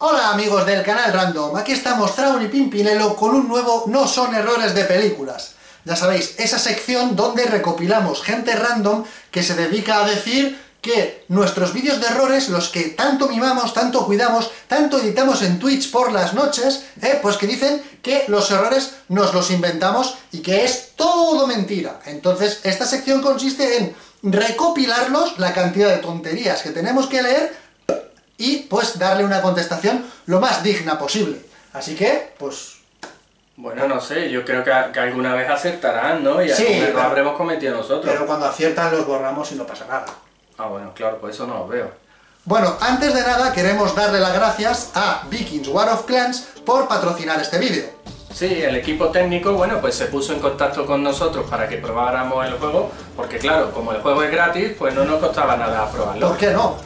Hola amigos del canal Random, aquí estamos Traun y Pimpinelo con un nuevo No son errores de películas. Ya sabéis, esa sección donde recopilamos gente random que se dedica a decir que nuestros vídeos de errores, los que tanto mimamos, tanto cuidamos, tanto editamos en Twitch por las noches, eh, pues que dicen que los errores nos los inventamos y que es todo mentira. Entonces, esta sección consiste en recopilarlos, la cantidad de tonterías que tenemos que leer, y pues darle una contestación lo más digna posible. Así que, pues... Bueno, no sé, yo creo que, alguna vez acertarán, ¿no? Y sí, algún habremos cometido nosotros. Pero cuando aciertan los borramos y no pasa nada. Ah, bueno, claro, pues eso no lo veo. Bueno, antes de nada queremos darle las gracias a Vikings War of Clans por patrocinar este vídeo. Sí, el equipo técnico, bueno, pues se puso en contacto con nosotros para que probáramos el juego, porque claro, como el juego es gratis, pues no nos costaba nada probarlo. ¿Por qué no?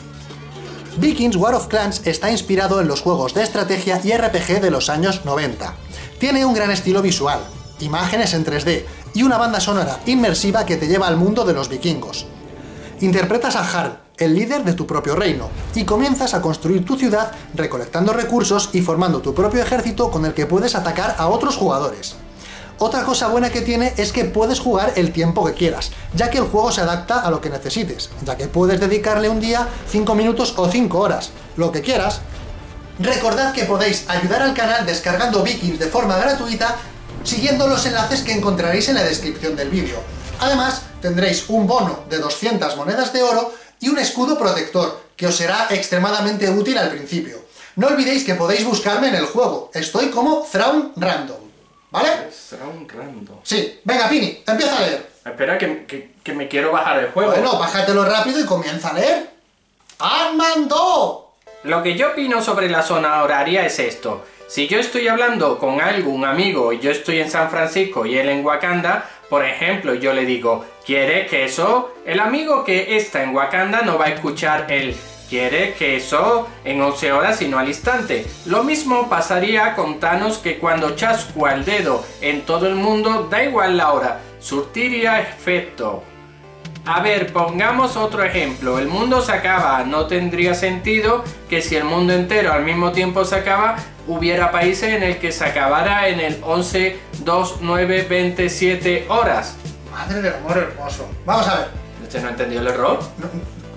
Vikings War of Clans está inspirado en los juegos de estrategia y RPG de los años 90. Tiene un gran estilo visual, imágenes en 3D y una banda sonora inmersiva que te lleva al mundo de los vikingos. Interpretas a Harl, el líder de tu propio reino, y comienzas a construir tu ciudad recolectando recursos y formando tu propio ejército con el que puedes atacar a otros jugadores. Otra cosa buena que tiene es que puedes jugar el tiempo que quieras, ya que el juego se adapta a lo que necesites, ya que puedes dedicarle un día 5 minutos o 5 horas, lo que quieras. Recordad que podéis ayudar al canal descargando Vikings de forma gratuita siguiendo los enlaces que encontraréis en la descripción del vídeo. Además, tendréis un bono de 200 monedas de oro y un escudo protector, que os será extremadamente útil al principio. No olvidéis que podéis buscarme en el juego, estoy como Thrawn Random. ¿Vale? Será un random. Sí. Venga, Pini, empieza a leer. Espera, que, me quiero bajar el juego. Bueno, bájatelo rápido y comienza a leer. ¡Ant-Man Lo que yo opino sobre la zona horaria es esto. Si yo estoy hablando con algún amigo y yo estoy en San Francisco y él en Wakanda, por ejemplo, yo le digo, ¿quiere queso? El amigo que está en Wakanda no va a escuchar el quiere que eso en 11 horas y no al instante. Lo mismo pasaría con Thanos que cuando chasco el dedo en todo el mundo, da igual la hora, surtiría efecto. A ver, pongamos otro ejemplo. El mundo se acaba. No tendría sentido que si el mundo entero al mismo tiempo se acaba, hubiera países en el que se acabara en el 11, 2, 9, 27 horas. Madre del amor hermoso. Vamos a ver. ¿Usted no entendió el error?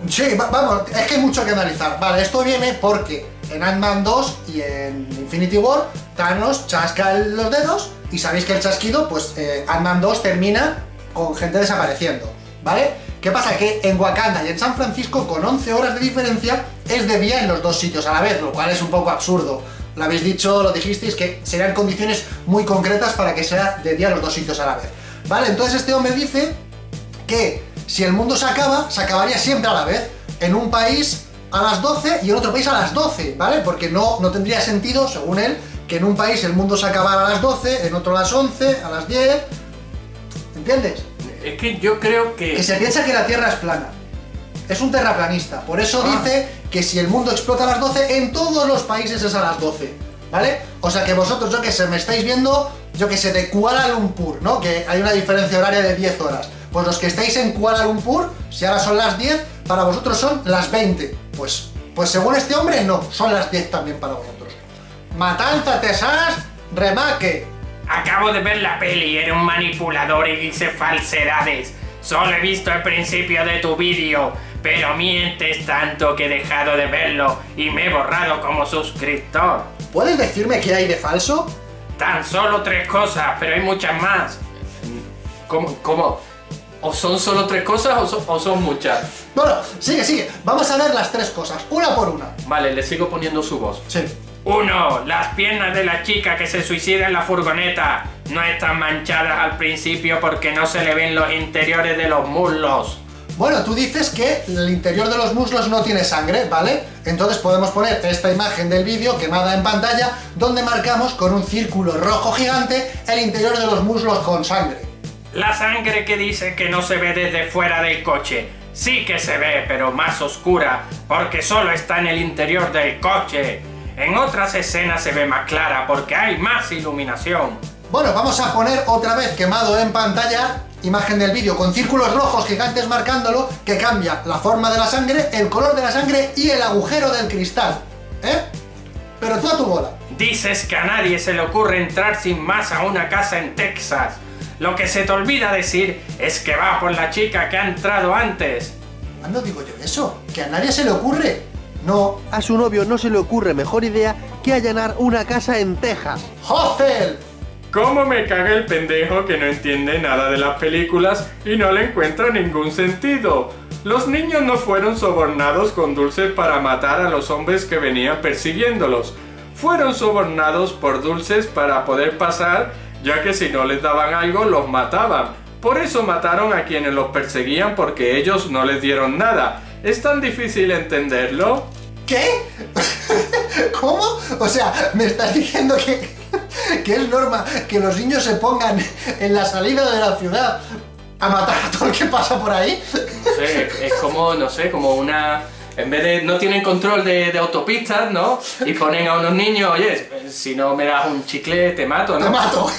Sí, vamos, es que hay mucho que analizar. Vale, esto viene porque en Ant-Man 2 y en Infinity War, Thanos chasca los dedos y sabéis que el chasquido, pues eh, Ant-Man 2 termina con gente desapareciendo, ¿vale? ¿Qué pasa? Que en Wakanda y en San Francisco, con 11 horas de diferencia, es de día en los dos sitios a la vez, lo cual es un poco absurdo. Lo habéis dicho, lo dijisteis, que serían condiciones muy concretas para que sea de día en los dos sitios a la vez. ¿Vale? Entonces este hombre dice que si el mundo se acaba, se acabaría siempre a la vez. En un país a las 12 y en otro país a las 12, ¿vale? Porque no, no tendría sentido, según él, que en un país el mundo se acabara a las 12, en otro a las 11, a las 10... ¿Entiendes? Es que yo creo que... Que se piensa que la Tierra es plana. Es un terraplanista. Por eso ah. dice que si el mundo explota a las 12, en todos los países es a las 12. ¿Vale? O sea que vosotros, yo que sé, me estáis viendo, yo que sé, de Kuala Lumpur, ¿no? Que hay una diferencia horaria de 10 horas. Pues los que estáis en Kuala Lumpur, si ahora son las 10, para vosotros son las 20. Pues, pues según este hombre, no, son las 10 también para vosotros. Matanza, tesas, remake. Acabo de ver la peli, era un manipulador y dice falsedades. Solo he visto el principio de tu vídeo, pero mientes tanto que he dejado de verlo y me he borrado como suscriptor. ¿Puedes decirme qué hay de falso? Tan solo tres cosas, pero hay muchas más. ¿Cómo? ¿Cómo? ¿O son solo tres cosas o son, muchas? Bueno, sigue, sigue. Vamos a ver las tres cosas, una por una. Vale, le sigo poniendo su voz. Sí. Uno, las piernas de la chica que se suicida en la furgoneta no están manchadas al principio porque no se le ven los interiores de los muslos. Bueno, tú dices que el interior de los muslos no tiene sangre, ¿vale? Entonces podemos poner esta imagen del vídeo quemada en pantalla donde marcamos con un círculo rojo gigante el interior de los muslos con sangre. La sangre que dice que no se ve desde fuera del coche. Sí que se ve, pero más oscura, porque solo está en el interior del coche. En otras escenas se ve más clara porque hay más iluminación. Bueno, vamos a poner otra vez quemado en pantalla imagen del vídeo con círculos rojos gigantes marcándolo que cambia la forma de la sangre, el color de la sangre y el agujero del cristal. ¿Eh? Pero tú a tu bola. Dices que a nadie se le ocurre entrar sin más a una casa en Texas. Lo que se te olvida decir es que va por la chica que ha entrado antes. ¿Cuándo digo yo eso? Que a nadie se le ocurre. No. A su novio no se le ocurre mejor idea que allanar una casa en Texas. ¡Hostel! ¿Cómo me caga el pendejo que no entiende nada de las películas y no le encuentra ningún sentido? Los niños no fueron sobornados con dulces para matar a los hombres que venían persiguiéndolos. Fueron sobornados por dulces para poder pasar, ya que si no les daban algo los mataban. Por eso mataron a quienes los perseguían porque ellos no les dieron nada. ¿Es tan difícil entenderlo? ¿Qué? ¿Cómo? O sea, me estás diciendo que, que es norma que los niños se pongan en la salida de la ciudad a matar a todo el que pasa por ahí. No sé, es como, no sé, como una... En vez de... no tienen control de, de autopistas, ¿no? Y ponen a unos niños, oye, si no me das un chicle te mato, ¿no? Te mato.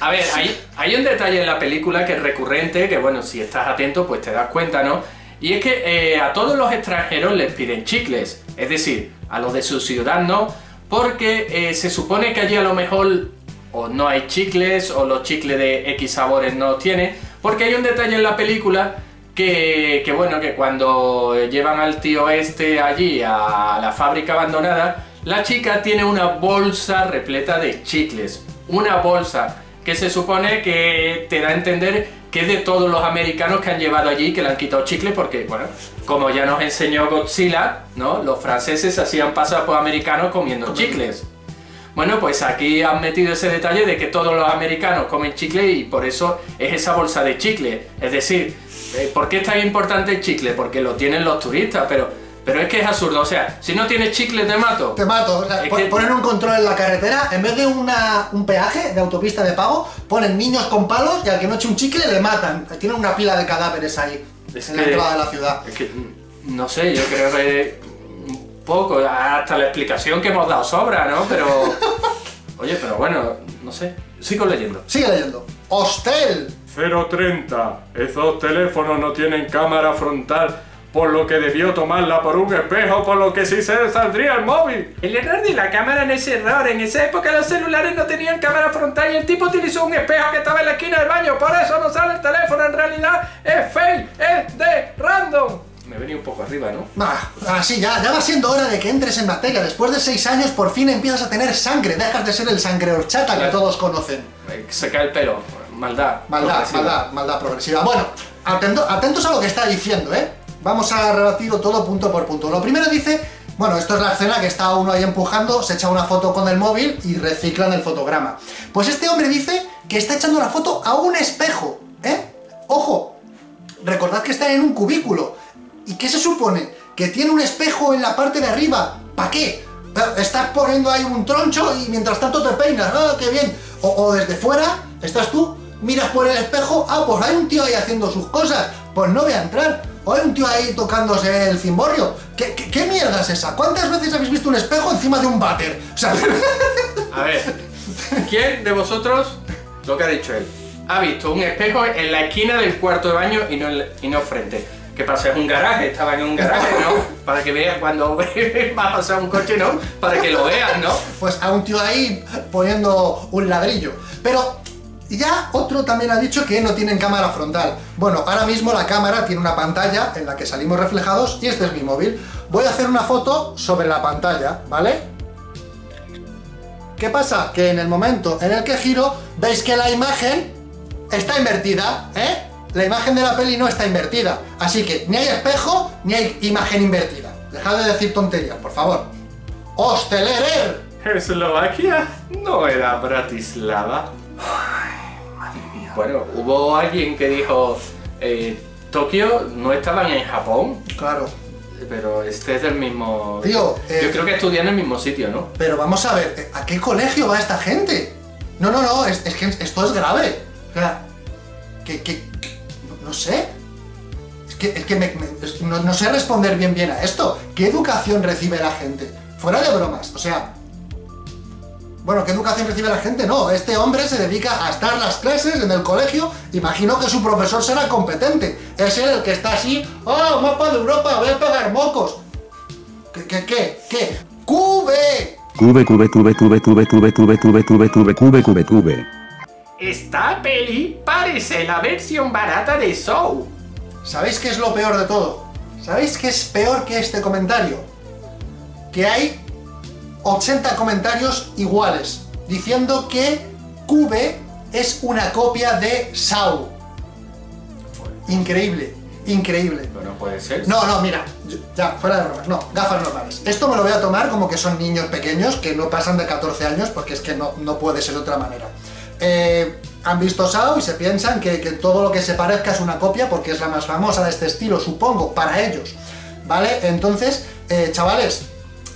A ver, hay, hay un detalle en la película que es recurrente, que bueno, si estás atento pues te das cuenta, ¿no? Y es que eh, a todos los extranjeros les piden chicles, es decir, a los de su ciudad no, porque eh, se supone que allí a lo mejor o no hay chicles o los chicles de X sabores no tiene, porque hay un detalle en la película que, que, bueno, que cuando llevan al tío este allí a la fábrica abandonada, la chica tiene una bolsa repleta de chicles, una bolsa que se supone que te da a entender que es de todos los americanos que han llevado allí que le han quitado chicle porque, bueno, como ya nos enseñó Godzilla, ¿no? Los franceses hacían pasar por americanos comiendo chicles. Bueno, pues aquí han metido ese detalle de que todos los americanos comen chicle y por eso es esa bolsa de chicle. Es decir, ¿por qué es tan importante el chicle? Porque lo tienen los turistas, pero pero es que es absurdo, o sea, si no tienes chicle te mato. Te mato. O sea, que- Ponen un control en la carretera, en vez de una, un peaje de autopista de pago, ponen niños con palos y al que no eche un chicle le matan. Tienen una pila de cadáveres ahí, Es en la entrada de la ciudad. Es que, mm, no sé, yo creo que un poco, hasta la explicación que hemos dado sobra, ¿no? Pero, oye, pero bueno, no sé, sigo leyendo. Sigue leyendo. Hostel. 030. Esos teléfonos no tienen cámara frontal, por lo que debió tomarla por un espejo, por lo que sí se saldría el móvil. El error de la cámara no es error. En esa época los celulares no tenían cámara frontal y el tipo utilizó un espejo que estaba en la esquina del baño. Por eso no sale el teléfono. En realidad es fake, es de random. Me venido un poco arriba, ¿no? Ah, ah, sí, ya, ya va siendo hora de que entres en materia. Después de seis años, por fin empiezas a tener sangre. Dejas de ser el sangre horchata que todos conocen. Se cae el pelo, maldad. Maldad, progresiva. maldad, maldad progresiva. Bueno, atento- atentos a lo que está diciendo, ¿eh? Vamos a rebatirlo todo punto por punto. Lo primero dice, bueno, esto es la escena que está uno ahí empujando, se echa una foto con el móvil y reciclan el fotograma. Pues este hombre dice que está echando la foto a un espejo, ¿eh? Ojo, recordad que está en un cubículo. ¿Y qué se supone? Que tiene un espejo en la parte de arriba. ¿Para qué? Estás poniendo ahí un troncho y mientras tanto te peinas. ¡Ah, qué bien! O, o desde fuera, estás tú, miras por el espejo, ah, pues hay un tío ahí haciendo sus cosas. Pues no voy a entrar. O hay un tío ahí tocándose el cimborrio. ¿Qué, qué, qué mierda es esa? ¿Cuántas veces habéis visto un espejo encima de un váter? O sea, A ver, ¿quién de vosotros, lo que ha dicho él, ha visto un espejo en la esquina del cuarto de baño y no, y no frente? ¿Qué pasa? Es un garaje, estaba en un garaje, ¿no? Para que veas cuando va a pasar un coche, ¿no? Para que lo veas, ¿no? pues a un tío ahí poniendo un ladrillo. Pero ya otro también ha dicho que no tienen cámara frontal. Bueno, ahora mismo la cámara tiene una pantalla en la que salimos reflejados y este es mi móvil. Voy a hacer una foto sobre la pantalla, ¿vale? ¿Qué pasa? Que en el momento en el que giro, veis que la imagen está invertida, ¿eh? La imagen de la peli no está invertida. Así que ni hay espejo, ni hay imagen invertida. Dejad de decir tonterías, por favor. ¡Hostelerer! Eslovaquia no era Bratislava. Bueno, hubo alguien que dijo, eh, Tokio no estaban en Japón, Claro. pero este es del mismo... Tío, eh, Yo creo que estudian en el mismo sitio, ¿no? Pero vamos a ver, ¿a qué colegio va esta gente? No, no, no, es, es que esto es grave. O sea, que, que, que- no, sé. Es que, es que me- me- es que no, no sé responder bien bien a esto. ¿Qué educación recibe la gente? Fuera de bromas, o sea... Bueno, ¿qué educación recibe la gente? No, este hombre se dedica a estar las clases en el colegio. Imagino que su profesor será competente. Es él el que está así. ¡Ah, mapa de Europa! ¡Voy a pegar mocos! ¿Qué, qué, qué? ¿Qué? ¡QV! Cube cube cube cube cube cube cube cube cube cube cube cube cube. Esta peli parece la versión barata de Soul. ¿Sabéis qué es lo peor de todo? ¿Sabéis qué es peor que este comentario? Que hay 80 comentarios iguales diciendo que Cube es una copia de Saw. Increíble, increíble. Pero no puede ser. No, no, mira, ya, fuera de bromas, no, gafas normales. Esto me lo voy a tomar como que son niños pequeños que no pasan de 14 años porque es que no, no puede ser de otra manera. Eh, han visto Sao y se piensan que, que todo lo que se parezca es una copia porque es la más famosa de este estilo, supongo, para ellos. ¿Vale? Entonces, eh, chavales,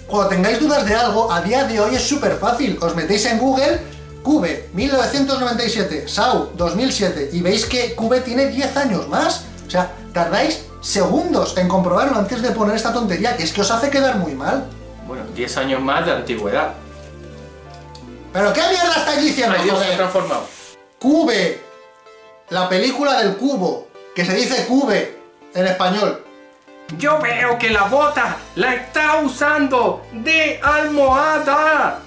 cuando tengáis dudas de algo, a día de hoy es súper fácil. Os metéis en Google, Cube 1997, Sau 2007, y veis que Cube tiene 10 años más. O sea, tardáis segundos en comprobarlo antes de poner esta tontería, que es que os hace quedar muy mal. Bueno, 10 años más de antigüedad. ¿Pero qué mierda estáis diciendo, Ay, Dios, se ha transformado. Cube, la película del cubo, que se dice Cube en español. Yo veo que la bota la está usando de almohada.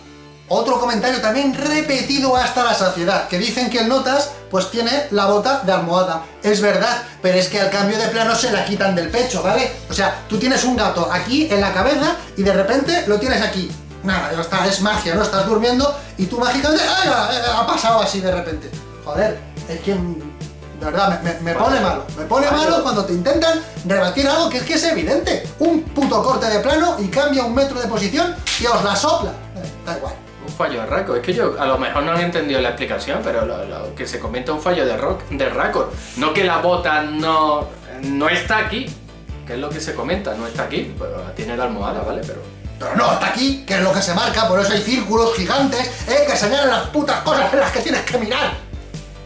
Otro comentario también repetido hasta la saciedad, que dicen que el Notas pues tiene la bota de almohada. Es verdad, pero es que al cambio de plano se la quitan del pecho, ¿vale? O sea, tú tienes un gato aquí en la cabeza y de repente lo tienes aquí. Nada, ya está, es magia, ¿no? Estás durmiendo y tú mágicamente ¡ay, ha- ha pasado así de repente. Joder, es que... De verdad, me, me- me pone malo. Me pone malo cuando te intentan rebatir algo que es que es evidente. Un puto corte de plano y cambia un metro de posición y os la sopla. Eh, da igual. Un fallo de Raccord. Es que yo a lo mejor no he entendido la explicación, pero lo, lo que se comenta es un fallo de, rock, de Raccord. No que la bota no, no está aquí, que es lo que se comenta, no está aquí, pero tiene la almohada, ¿vale? Pero Pero no, está aquí, que es lo que se marca, por eso hay círculos gigantes, eh, que señalan las putas cosas en las que tienes que mirar.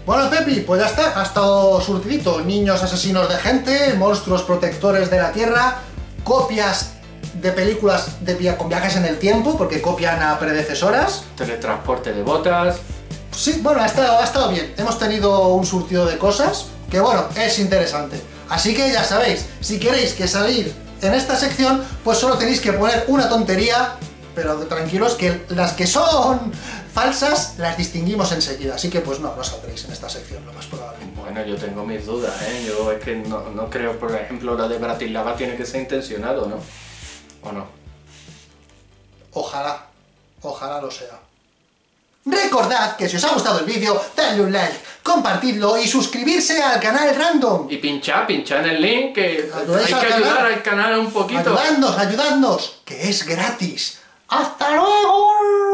Bueno, Pepi, pues ya está, ha estado surtidito. Niños asesinos de gente, monstruos protectores de la Tierra, copias de películas de via- con viajes en el tiempo, porque copian a predecesoras. teletransporte de botas. Sí, bueno, ha estado, ha estado bien. Hemos tenido un surtido de cosas que, bueno, es interesante. Así que ya sabéis, si queréis que salir en esta sección, pues solo tenéis que poner una tontería, pero tranquilos que las que son falsas las distinguimos enseguida. Así que, pues no, no saldréis en esta sección, lo más probable. Bueno, yo tengo mis dudas, ¿eh? Yo es que no, no creo, por ejemplo, la de Bratislava tiene que ser intencionado, ¿no? ¿O no? Ojalá, ojalá lo sea. Recordad que si os ha gustado el vídeo, dadle un like, compartidlo y suscribirse al canal Random. Y pinchar, pinchar en el link, que hay que canal. ayudar al canal un poquito. Ayudadnos, ayudadnos, que es gratis. ¡Hasta luego!